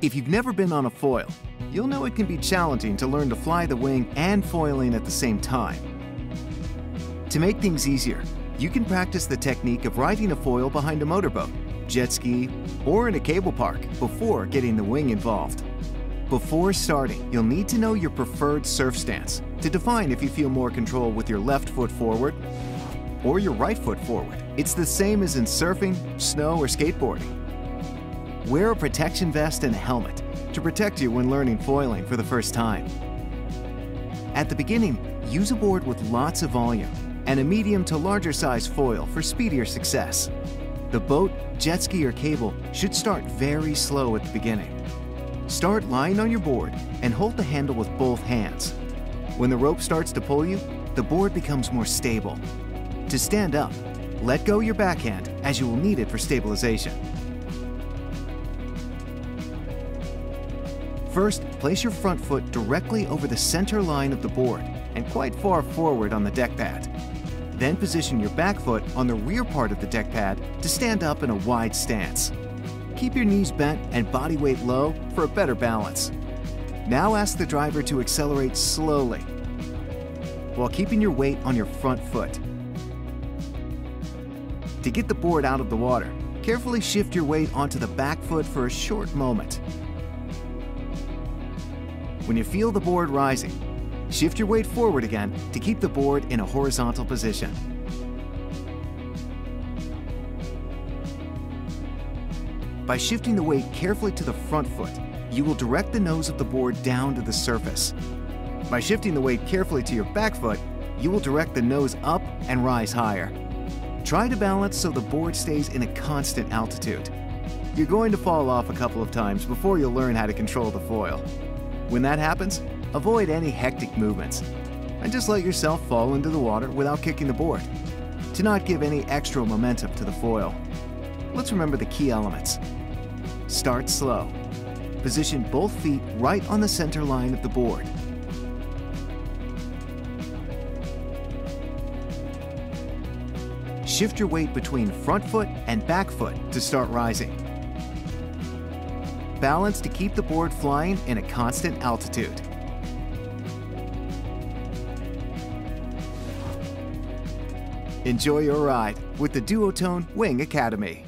If you've never been on a foil, you'll know it can be challenging to learn to fly the wing and foiling at the same time. To make things easier, you can practice the technique of riding a foil behind a motorboat, jet ski, or in a cable park before getting the wing involved. Before starting, you'll need to know your preferred surf stance to define if you feel more control with your left foot forward or your right foot forward. It's the same as in surfing, snow, or skateboarding. Wear a protection vest and a helmet to protect you when learning foiling for the first time. At the beginning, use a board with lots of volume and a medium to larger size foil for speedier success. The boat, jet ski, or cable should start very slow at the beginning. Start lying on your board and hold the handle with both hands. When the rope starts to pull you, the board becomes more stable. To stand up, let go your backhand as you will need it for stabilization. First, place your front foot directly over the center line of the board and quite far forward on the deck pad. Then position your back foot on the rear part of the deck pad to stand up in a wide stance. Keep your knees bent and body weight low for a better balance. Now ask the driver to accelerate slowly while keeping your weight on your front foot. To get the board out of the water, carefully shift your weight onto the back foot for a short moment. When you feel the board rising, shift your weight forward again to keep the board in a horizontal position. By shifting the weight carefully to the front foot, you will direct the nose of the board down to the surface. By shifting the weight carefully to your back foot, you will direct the nose up and rise higher. Try to balance so the board stays in a constant altitude. You're going to fall off a couple of times before you'll learn how to control the foil. When that happens, avoid any hectic movements and just let yourself fall into the water without kicking the board to not give any extra momentum to the foil. Let's remember the key elements. Start slow. Position both feet right on the center line of the board. Shift your weight between front foot and back foot to start rising balance to keep the board flying in a constant altitude. Enjoy your ride with the Duotone Wing Academy.